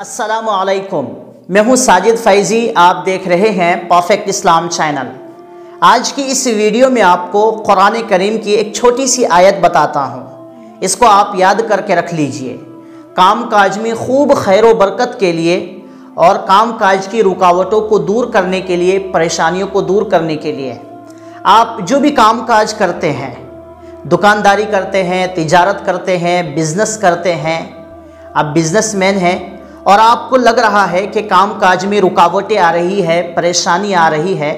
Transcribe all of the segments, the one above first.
असलकुम मैं हूँ साजिद फैज़ी, आप देख रहे हैं परफेक्ट इस्लाम चैनल आज की इस वीडियो में आपको कुरान करीम की एक छोटी सी आयत बताता हूँ। इसको आप याद करके रख लीजिए। काम काज में खूब खैर बरकत के लिए और काम काज की रुकावटों को दूर करने के लिए, परेशानियों को दूर करने के लिए। आप जो भी काम काज करते हैं, दुकानदारी करते हैं, तिजारत करते हैं बिज़नेस करते हैं, आप बिजनेसमैन हैं और आपको लग रहा है कि काम काज में रुकावटें आ रही है, परेशानी आ रही है,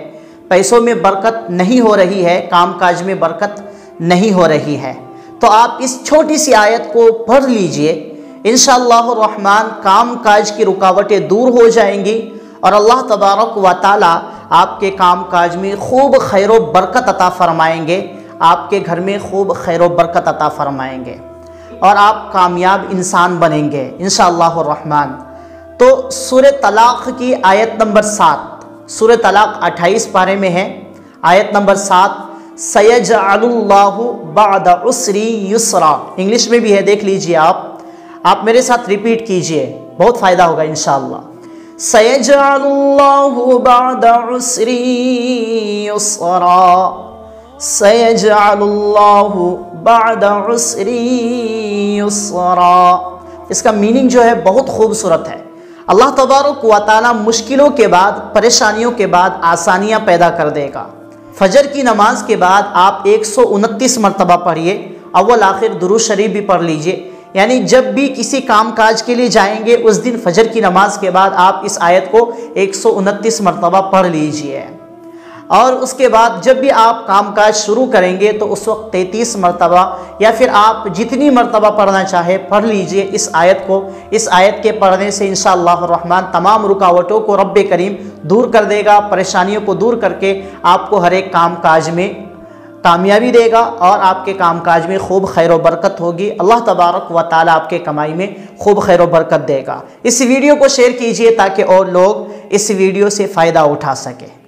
पैसों में बरकत नहीं हो रही है काम काज में बरकत नहीं हो रही है। तो आप इस छोटी सी आयत को पढ़ लीजिए। इन रहमान काम काज की रुकावटें दूर हो जाएँगी और अल्लाह तबारक व ताली आपके काम काज में खूब खैर बरकत अता फरमाएँगे। आपके घर में खूब खैर बरकत अता फरमाएँगे। और आप कामयाब इंसान बनेंगे इन तो सुर तलाक़ की आयत नंबर सात सुर तलाक़ अट्ठाईस पारे में है। आयत नंबर सात सैज उसरी युसरा। इंग्लिश में भी है, देख लीजिए आप। आप मेरे साथ रिपीट कीजिए, बहुत फ़ायदा होगा इन सैज उसरी युसरा। इसका मीनिंग जो है, बहुत खूबसूरत है। अल्लाह तबारक वाली मुश्किलों के बाद, परेशानियों के बाद आसानियाँ पैदा कर देगा। फजर की नमाज़ के बाद आप एक सौ उनतीस मरतबा पढ़िए, अव्वल आखिर दुरू शरीफ भी पढ़ लीजिए। यानी जब भी किसी काम काज के लिए जाएँगे, उस दिन फजर की नमाज़ के बाद आप इस आयत को एक सौ उनतीस मरतबा पढ़ लीजिए। और उसके बाद जब भी आप कामकाज शुरू करेंगे तो उस वक्त तैंतीस मरतबा या फिर आप जितनी मरतबा पढ़ना चाहे, पढ़ लीजिए इस आयत को। इस आयत के पढ़ने से इन रहमान तमाम रुकावटों को रब करीम दूर कर देगा, परेशानियों को दूर करके आपको हर एक काम काज में कामयाबी देगा और आपके कामकाज में खूब खैर बरकत होगी। अल्लाह तबारक व ताली आपके कमाई में खूब खैर बरकत देगा। इस वीडियो को शेयर कीजिए ताकि और लोग इस वीडियो से फ़ायदा उठा सकें।